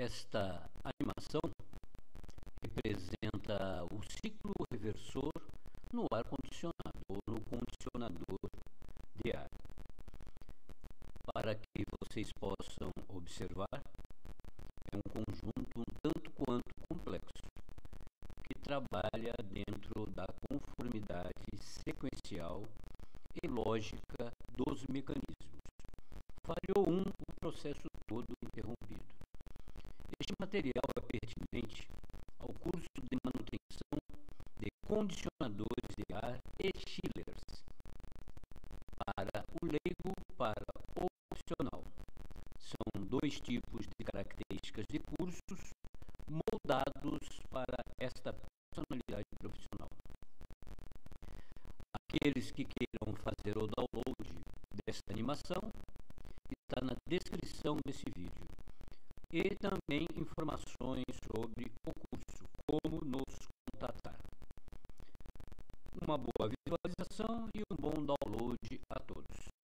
Esta animação representa o ciclo reversor no ar-condicionado ou no condicionador de ar. Para que vocês possam observar, é um conjunto um tanto quanto complexo que trabalha dentro da conformidade sequencial e lógica dos mecanismos. Falhou um, o processo todo material é pertinente ao curso de manutenção de condicionadores de ar e chillers. Para o leigo, para o profissional. São dois tipos de características de cursos moldados para esta personalidade profissional. Aqueles que queiram fazer o download desta animação está na descrição desse vídeo e também informações sobre o curso, como nos contatar. Uma boa visualização e um bom download a todos.